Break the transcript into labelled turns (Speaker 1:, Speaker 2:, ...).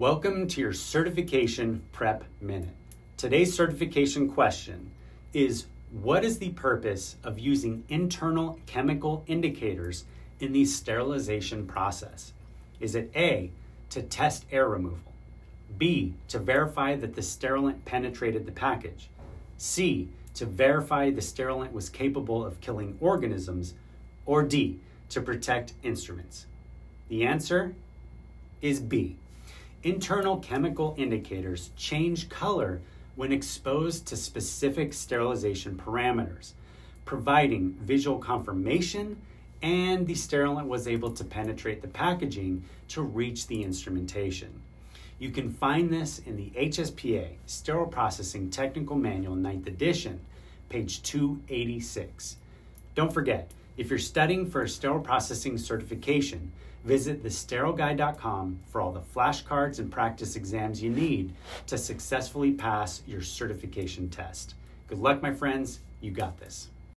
Speaker 1: Welcome to your certification prep minute. Today's certification question is What is the purpose of using internal chemical indicators in the sterilization process? Is it A, to test air removal? B, to verify that the sterilant penetrated the package? C, to verify the sterilant was capable of killing organisms? Or D, to protect instruments? The answer is B. Internal chemical indicators change color when exposed to specific sterilization parameters, providing visual confirmation and the sterilant was able to penetrate the packaging to reach the instrumentation. You can find this in the HSPA Sterile Processing Technical Manual 9th edition, page 286. Don't forget, if you're studying for a sterile processing certification, Visit thesterileguy.com for all the flashcards and practice exams you need to successfully pass your certification test. Good luck, my friends. You got this.